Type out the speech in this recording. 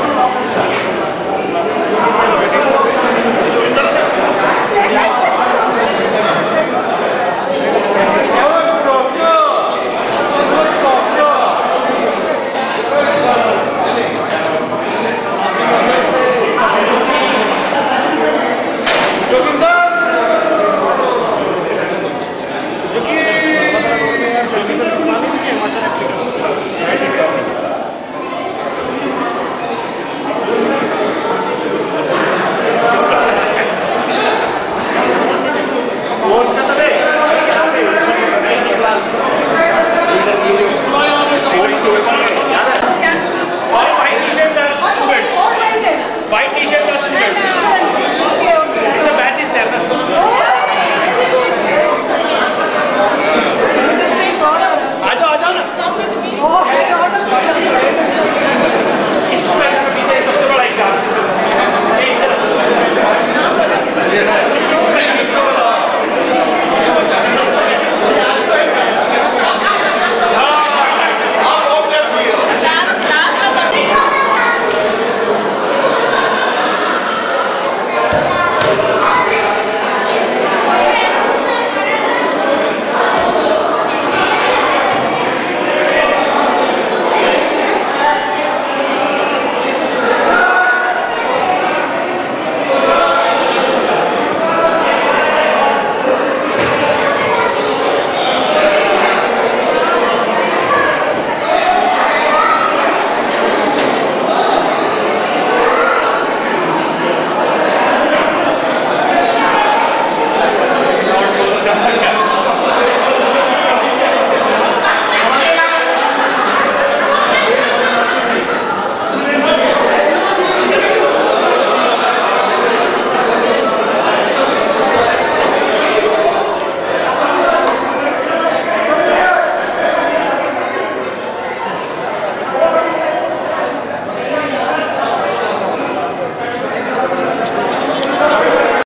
だって。